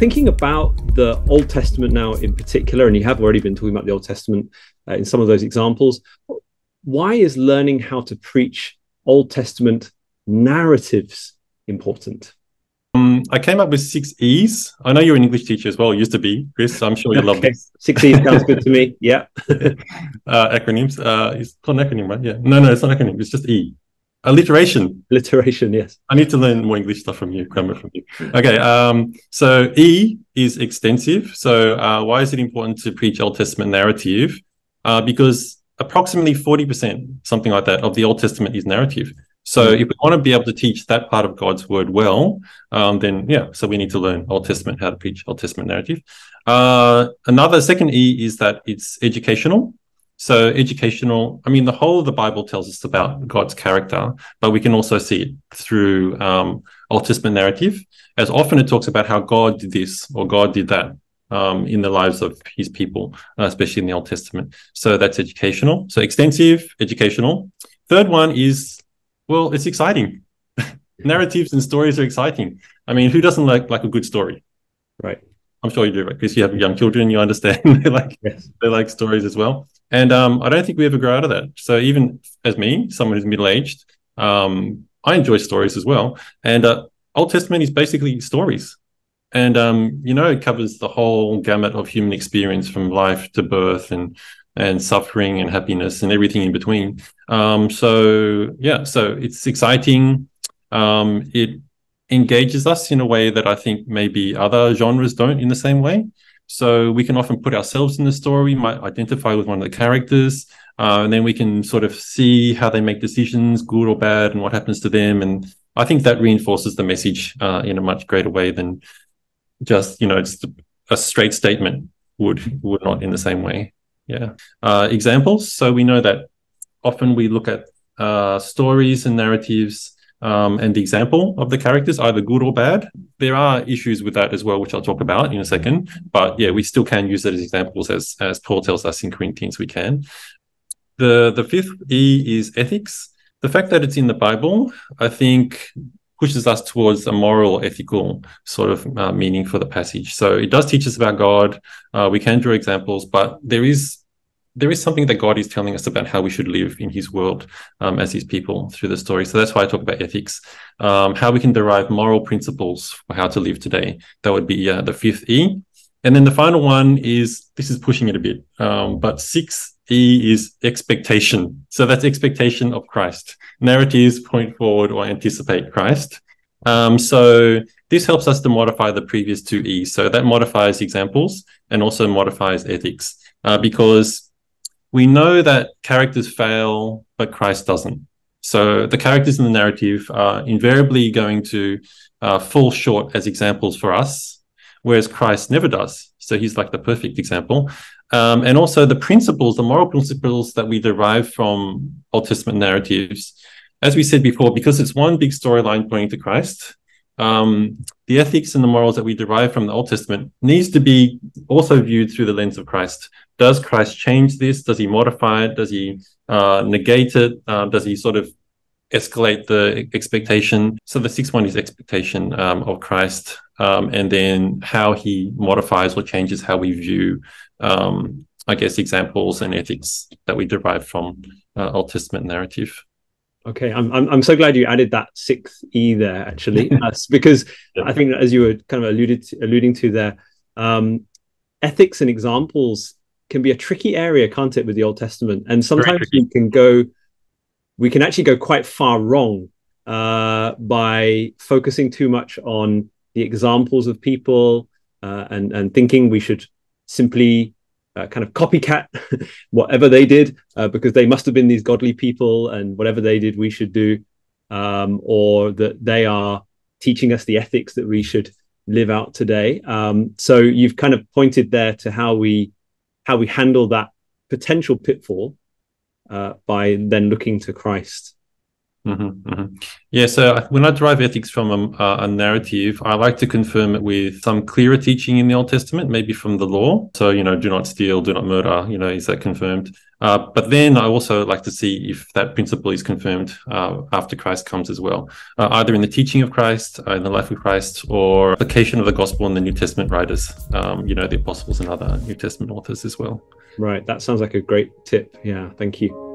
thinking about the Old Testament now in particular, and you have already been talking about the Old Testament uh, in some of those examples, why is learning how to preach Old Testament narratives important? Um, I came up with six E's. I know you're an English teacher as well. Used to be, Chris. I'm sure you okay. love this. Six E's sounds good to me. Yeah. uh, acronyms. Uh, it's called an acronym, right? Yeah. No, no, it's not an acronym. It's just E. Alliteration. Alliteration, yes. I need to learn more English stuff from you, grammar from you. Okay. Um, so E is extensive. So uh, why is it important to preach Old Testament narrative? Uh, because approximately 40%, something like that, of the Old Testament is narrative. So mm. if we want to be able to teach that part of God's word well, um, then yeah, so we need to learn Old Testament, how to preach Old Testament narrative. Uh, another second E is that it's educational. So educational, I mean, the whole of the Bible tells us about God's character, but we can also see it through um, Old Testament narrative. As often it talks about how God did this or God did that um, in the lives of his people, uh, especially in the Old Testament. So that's educational. So extensive, educational. Third one is, well, it's exciting. Narratives and stories are exciting. I mean, who doesn't like like a good story? Right. I'm sure you do, right? Because you have young children, you understand they like yes. they like stories as well. And um, I don't think we ever grow out of that. So even as me, someone who's middle aged, um, I enjoy stories as well. And uh, Old Testament is basically stories. And um, you know, it covers the whole gamut of human experience from life to birth and and suffering and happiness and everything in between. Um, so yeah, so it's exciting. Um, it engages us in a way that I think maybe other genres don't in the same way. So we can often put ourselves in the story, might identify with one of the characters, uh, and then we can sort of see how they make decisions, good or bad, and what happens to them. And I think that reinforces the message uh, in a much greater way than just you know it's a straight statement would would not in the same way. Yeah. Uh, examples. So we know that often we look at uh, stories and narratives um, and the example of the characters, either good or bad. There are issues with that as well, which I'll talk about in a second. But yeah, we still can use that as examples, as as Paul tells us in Corinthians, we can. The the fifth E is ethics. The fact that it's in the Bible, I think, pushes us towards a moral, ethical sort of uh, meaning for the passage. So it does teach us about God. Uh, we can draw examples, but there is there is something that God is telling us about how we should live in His world um, as His people through the story. So that's why I talk about ethics, um, how we can derive moral principles for how to live today. That would be uh, the fifth E. And then the final one is this is pushing it a bit, um, but six E is expectation. So that's expectation of Christ. Narratives point forward or anticipate Christ. Um, so this helps us to modify the previous two E's. So that modifies examples and also modifies ethics uh, because we know that characters fail, but Christ doesn't. So the characters in the narrative are invariably going to uh, fall short as examples for us, whereas Christ never does. So he's like the perfect example. Um, and also the principles, the moral principles that we derive from Old Testament narratives, as we said before, because it's one big storyline pointing to Christ, um, the ethics and the morals that we derive from the Old Testament needs to be also viewed through the lens of Christ. Does Christ change this? Does he modify it? Does he uh, negate it? Uh, does he sort of escalate the expectation? So the sixth one is expectation um, of Christ, um, and then how he modifies or changes how we view, um, I guess, examples and ethics that we derive from uh, Old Testament narrative. Okay, I'm, I'm I'm so glad you added that sixth E there actually, uh, because. I think as you were kind of alluded to, alluding to there, um, ethics and examples can be a tricky area, can't it, with the Old Testament? And sometimes we can go, we can actually go quite far wrong uh, by focusing too much on the examples of people uh, and and thinking we should simply uh, kind of copycat whatever they did uh, because they must have been these godly people and whatever they did we should do um, or that they are teaching us the ethics that we should live out today. Um, so you've kind of pointed there to how we how we handle that potential pitfall uh, by then looking to christ Mm-hmm, mm-hmm. Yeah, so when I derive ethics from a, a, narrative, I like to confirm it with some clearer teaching in the Old Testament, maybe from the law. So, you know, do not steal, do not murder, you know, is that confirmed? Uh, but then I also like to see if that principle is confirmed uh, after Christ comes as well, uh, either in the teaching of Christ, uh, in the life of Christ, or application of the gospel in the New Testament writers, um, you know, the apostles and other New Testament authors as well. Right. That sounds like a great tip. Yeah. Thank you.